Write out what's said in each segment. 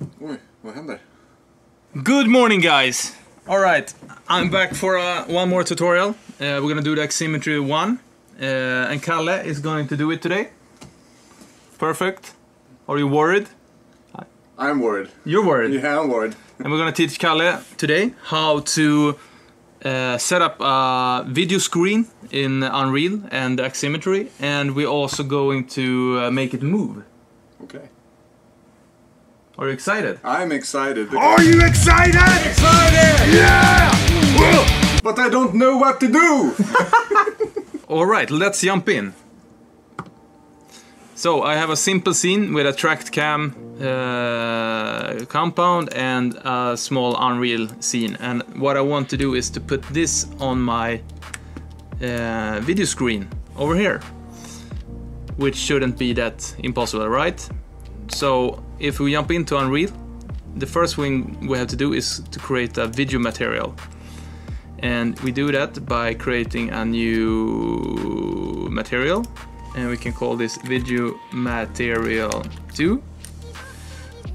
Oj, vad händer? Good morning, guys. All right, I'm back for uh, one more tutorial. Uh, we're gonna do the Aximmetry one, uh, and Kalle is going to do it today. Perfect. Are you worried? I'm worried. You're worried. Yeah, I'm worried. And we're gonna teach Kalle today how to uh, set up a video screen in Unreal and Aximmetry, and we're also going to uh, make it move. Okay. Are you excited? I'm excited. Are you excited? excited? Yeah! But I don't know what to do! All right, let's jump in. So I have a simple scene with a tracked cam uh, compound and a small Unreal scene. And what I want to do is to put this on my uh, video screen over here, which shouldn't be that impossible, right? So if we jump into Unreal, the first thing we have to do is to create a video material. And we do that by creating a new material. And we can call this video material 2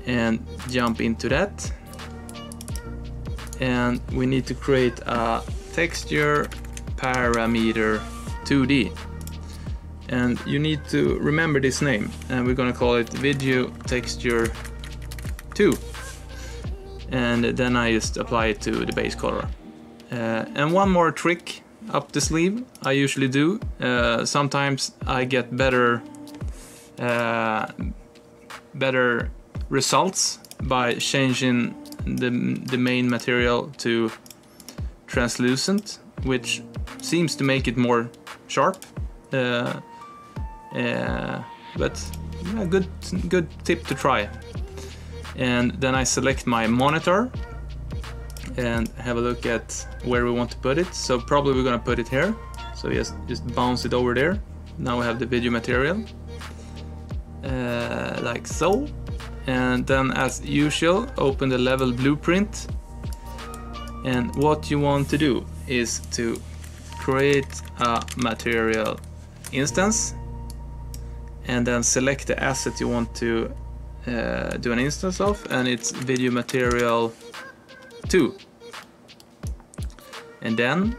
and jump into that. And we need to create a texture parameter 2D and you need to remember this name and we're gonna call it video texture 2 and then I just apply it to the base color uh, and one more trick up the sleeve I usually do. Uh, sometimes I get better uh, better results by changing the, the main material to translucent, which seems to make it more sharp. Uh, but yeah, good good tip to try. And then I select my monitor and have a look at where we want to put it. So probably we're gonna put it here. So just, just bounce it over there. Now we have the video material. Uh, like so. And then as usual, open the level blueprint. And what you want to do is to create a material instance and then select the asset you want to uh, do an instance of and it's video material 2 and then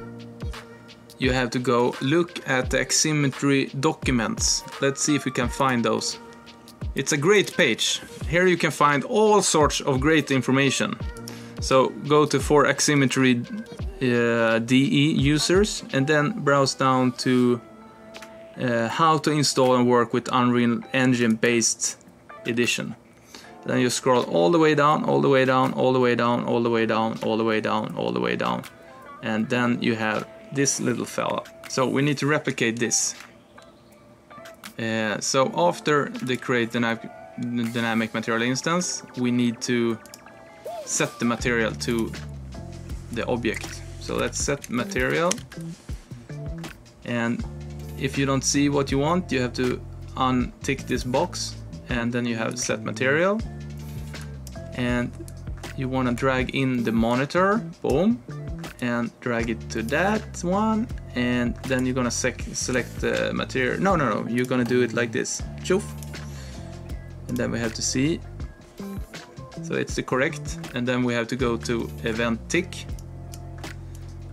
you have to go look at the Aximmetry documents. Let's see if we can find those. It's a great page. Here you can find all sorts of great information. So go to for Aximmetry uh, DE users and then browse down to uh, how to install and work with Unreal Engine based edition. Then you scroll all the way down, all the way down, all the way down, all the way down, all the way down, all the way down and then you have this little fella. So we need to replicate this. Uh, so after the create dynamic, dynamic material instance, we need to set the material to the object. So let's set material. And if you don't see what you want, you have to untick this box and then you have set material. And you want to drag in the monitor, boom, and drag it to that one and then you're gonna select the material no no no you're gonna do it like this Choof. and then we have to see so it's the correct and then we have to go to event tick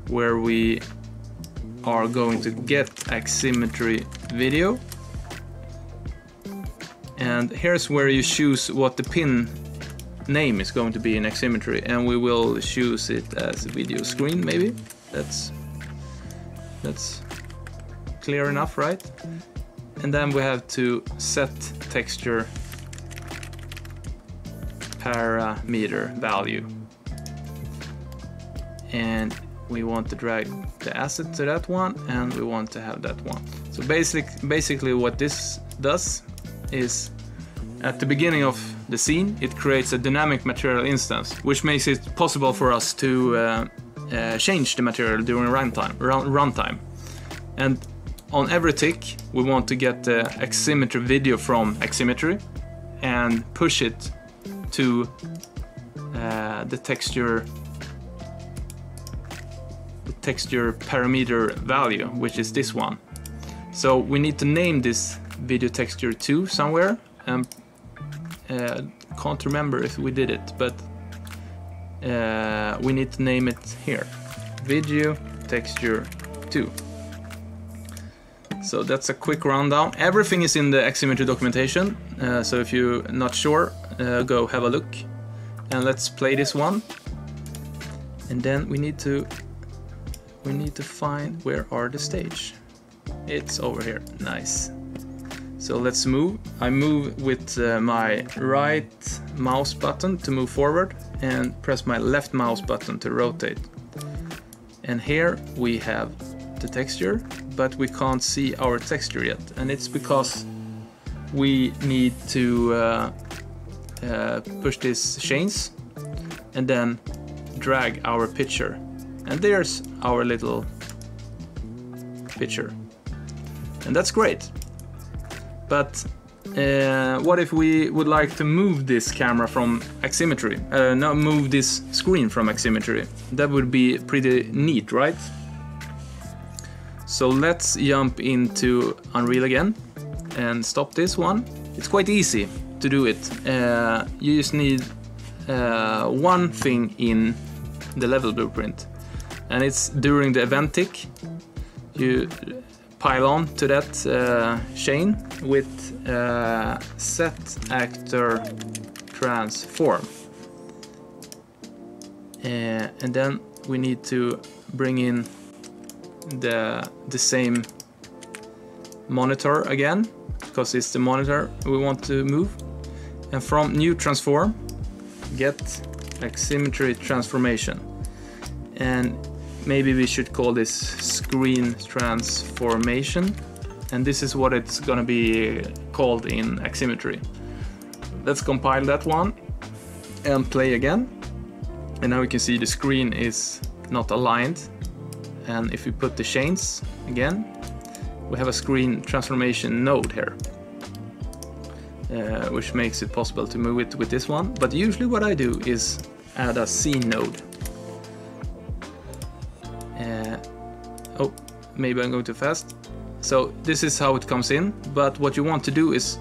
where we are going to get aximmetry video and here's where you choose what the pin name is going to be in Aximmetry and we will choose it as a video screen maybe. That's that's clear enough, right? And then we have to set texture parameter value. And we want to drag the asset to that one and we want to have that one. So basic, basically what this does is at the beginning of the scene, it creates a dynamic material instance, which makes it possible for us to uh, uh, change the material during runtime. Run, runtime. And on every tick, we want to get the Aximmetry video from Aximmetry and push it to uh, the texture texture parameter value, which is this one. So we need to name this video texture 2 somewhere and uh, can't remember if we did it, but uh, we need to name it here. Video texture 2. So that's a quick rundown. Everything is in the Aximmetry documentation, uh, so if you're not sure, uh, go have a look. And let's play this one. And then we need to we need to find where are the stage. It's over here. Nice. So let's move. I move with uh, my right mouse button to move forward and press my left mouse button to rotate. And here we have the texture, but we can't see our texture yet. And it's because we need to uh, uh, push these chains and then drag our picture. And there's our little picture. And that's great. But uh, what if we would like to move this camera from Aximmetry? Uh, no, move this screen from Aximmetry. That would be pretty neat, right? So let's jump into Unreal again and stop this one. It's quite easy to do it. Uh, you just need uh, one thing in the level blueprint and it's during the event tick you pile on to that uh, chain with uh, set actor transform. Uh, and then we need to bring in the the same monitor again because it's the monitor we want to move. And from new transform get Aximmetry transformation. And maybe we should call this screen transformation. And this is what it's gonna be called in Aximmetry. Let's compile that one and play again. And now we can see the screen is not aligned. And if we put the chains again we have a screen transformation node here uh, which makes it possible to move it with this one. But usually what I do is add a scene node oh, maybe I'm going too fast. So this is how it comes in, but what you want to do is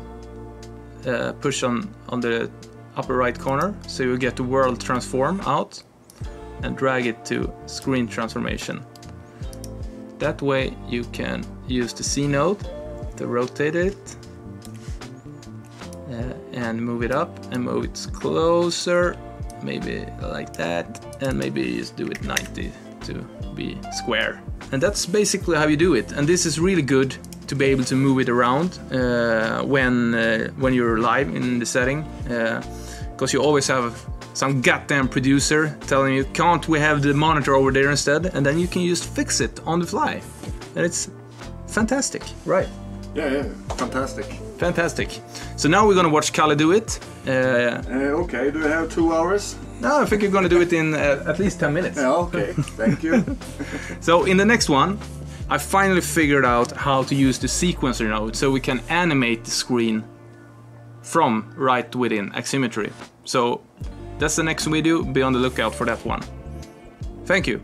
uh, push on, on the upper right corner, so you get the world transform out and drag it to screen transformation. That way you can use the C node to rotate it uh, and move it up and move it closer, maybe like that, and maybe just do it 90 to be square. And that's basically how you do it. And this is really good to be able to move it around uh, when uh, when you're live in the setting, because uh, you always have some goddamn producer telling you, "Can't we have the monitor over there instead?" And then you can just fix it on the fly, and it's fantastic, right? Yeah, yeah, fantastic. Fantastic. So now we're gonna watch Kalle do it. Uh, Uh, okay, do you have two hours? No, I think you're gonna do it in uh, at least 10 minutes. Yeah, okay, thank you. So in the next one, I finally figured out how to use the sequencer node so we can animate the screen from right within Aximmetry. So that's the next video, be on the lookout for that one. Thank you.